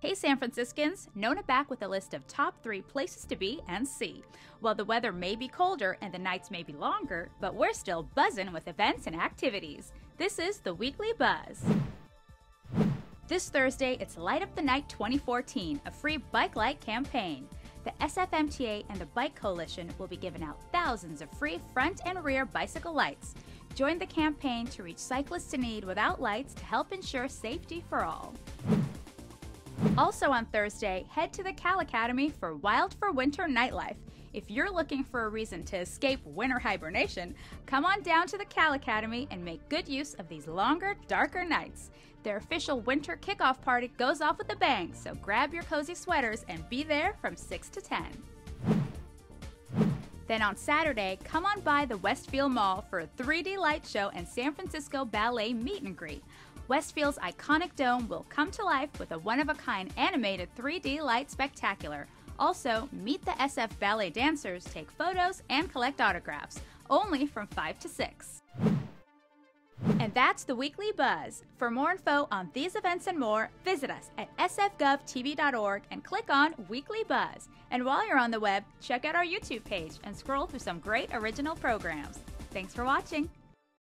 Hey San Franciscans, Nona back with a list of top three places to be and see. Well, the weather may be colder and the nights may be longer, but we're still buzzing with events and activities. This is the Weekly Buzz. This Thursday, it's Light Up the Night 2014, a free bike light campaign. The SFMTA and the Bike Coalition will be giving out thousands of free front and rear bicycle lights. Join the campaign to reach cyclists in need without lights to help ensure safety for all. Also on Thursday, head to the Cal Academy for Wild for Winter Nightlife. If you're looking for a reason to escape winter hibernation, come on down to the Cal Academy and make good use of these longer, darker nights. Their official winter kickoff party goes off with a bang, so grab your cozy sweaters and be there from 6 to 10. Then on Saturday, come on by the Westfield Mall for a 3D light show and San Francisco Ballet meet and greet. Westfield's iconic dome will come to life with a one of a kind animated 3D light spectacular. Also, meet the SF ballet dancers, take photos, and collect autographs, only from 5 to 6. And that's the weekly buzz. For more info on these events and more, visit us at sfgovtv.org and click on Weekly Buzz. And while you're on the web, check out our YouTube page and scroll through some great original programs. Thanks for watching.